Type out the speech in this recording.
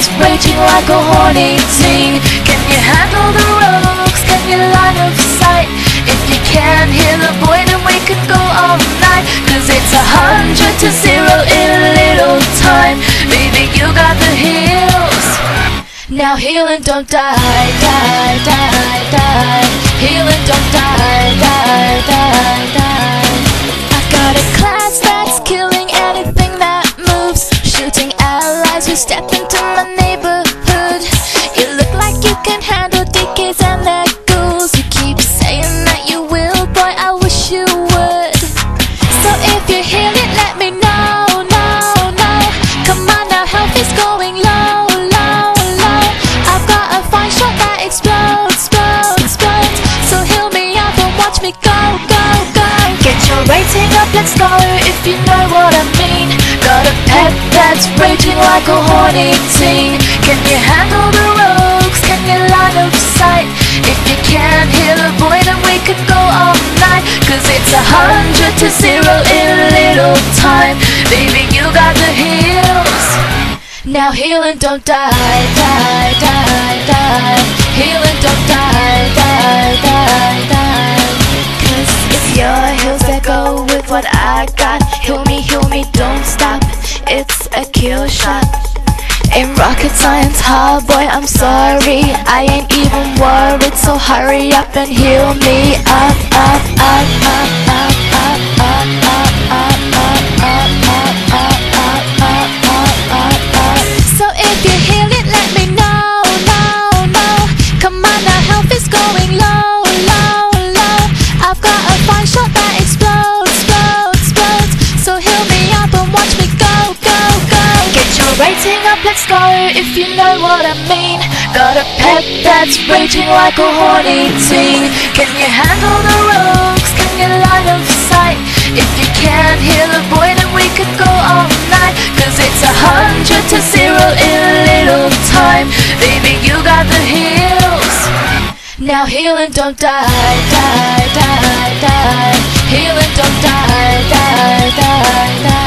that's raging like a horny teen Can you handle the rogues? Can you line of sight? If you can't hear the boy then we could go all night. Cause it's a hundred to zero in a little time. Baby you got the heals. Now heal and don't die, die, die, die. Heal and don't die, die, die, die Your rating up, let's go if you know what I mean. Got a pet that's raging like a horny teen. Can you handle the rogues? Can you line of sight? If you can't hear the boy then we could go all night. Cause it's a hundred to zero in a little time. Baby you got the heals. Now heal and don't die, die, die, die. Heal and don't die, die, die, die It's a kill shot. In rocket science, huh boy, I'm sorry. I ain't even worried, so hurry up and heal me up, up, up, Rating up, let's go if you know what I mean. Got a pet that's raging like a horny teen. Can you handle the rogues? Can you line of sight? If you can't hear the boy then we could go all night. Cause it's a hundred to zero in a little time. Baby you got the heals. Now heal and don't die, die, die, die Heal and don't die, die, die, die